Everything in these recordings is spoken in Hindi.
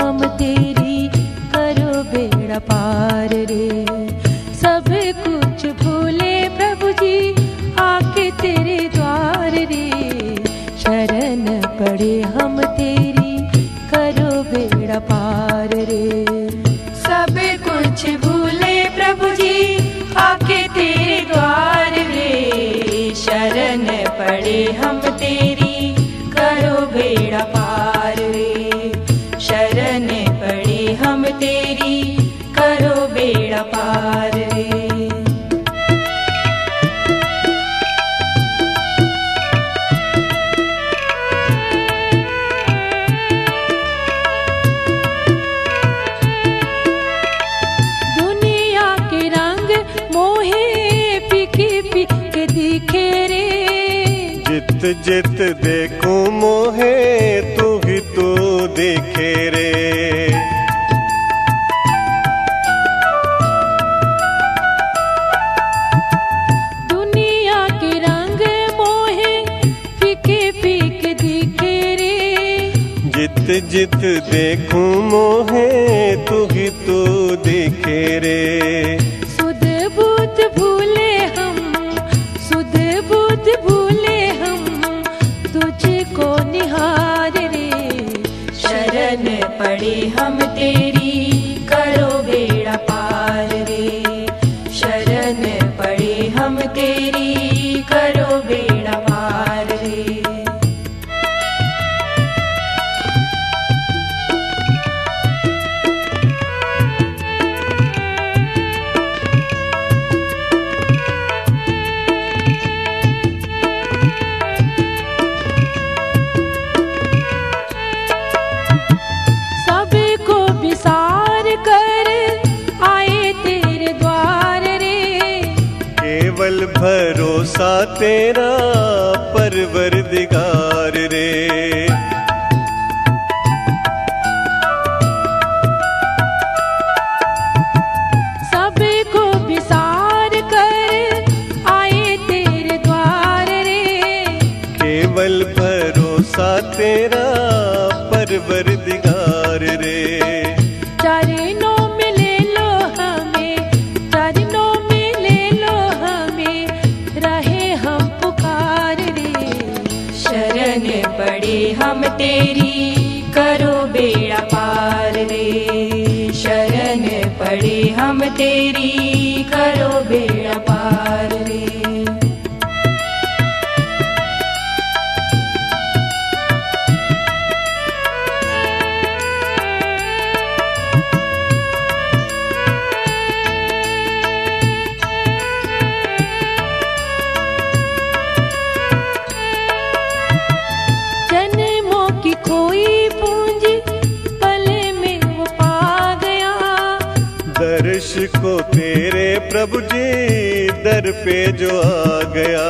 हम तेरी करो बेड़ा पार रे। सब कुछ भूले प्रभु जी आके तेरे द्वार रे। शरण पड़े हम तेरी, करो बेड़ा पार रे। सब कुछ भूले प्रभु जी आके तेरे द्वार रे। शरण पड़े हम करो बेड़ा पार रे। जित जित देखूँ मोहे तू ही तू दिखे रे। जित जित देखूँ मोहे तू ही तू दिखे रे। सुध बुद्ध भूले हम सुध बुध भूले हम तुझको निहार रे। शरण पड़े हम तेरी भरोसा तेरा परवर दिगार रे। हम तेरी करो बेड़ा पार रे। शरण पड़े हम तेरी करो बेड़ा दर्श को तेरे प्रभु जी दर पे जो आ गया।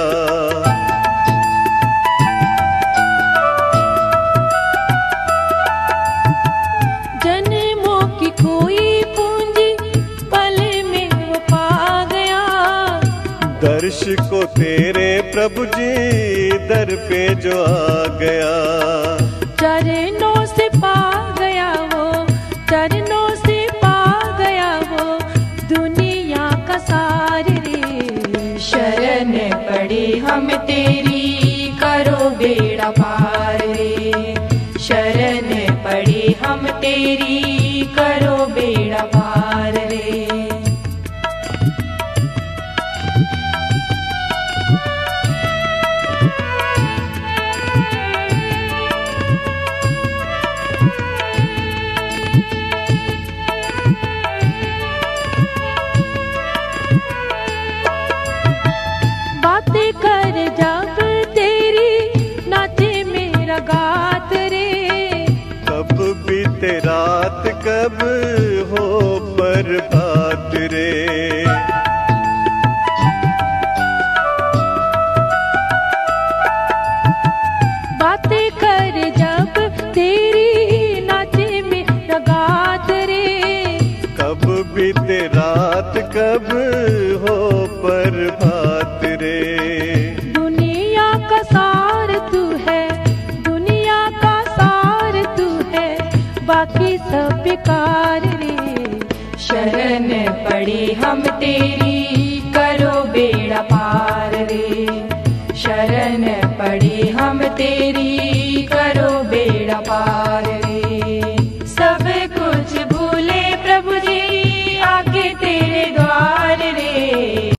जन्मों की खोई पूंजी पल में वो पा गया। दर्श को तेरे प्रभु जी दर पे जो आ गया। पड़े हम तेरी करो बेड़ा कब हो बर्बाद रे। बातें कर जब तेरी नाचे मेरा गात रे। कब बीते रात कब हो बर्बाद बाकी सब बेकार रे। शरण पड़े हम तेरी, करो बेड़ा पार रे। शरण पड़े हम तेरी, करो बेड़ा पार